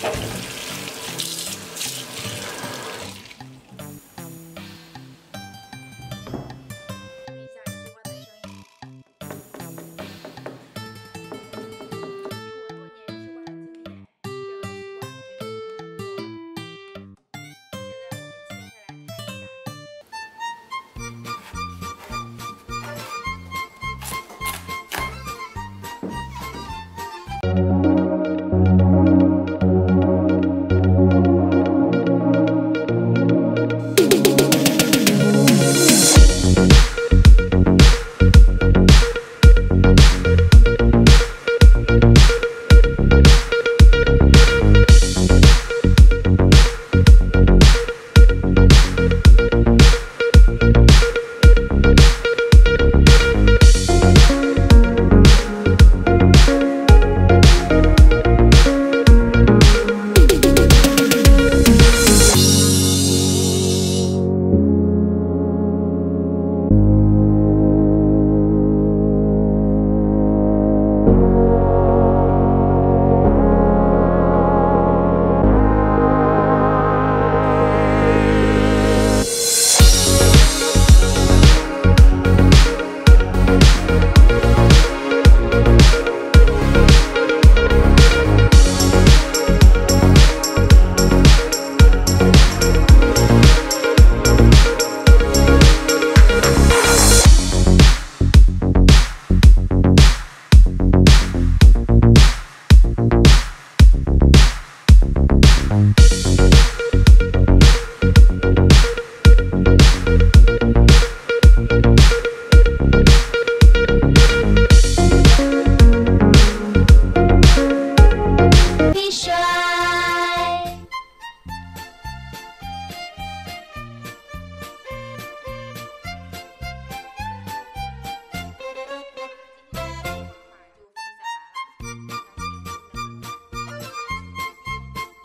Thank sound.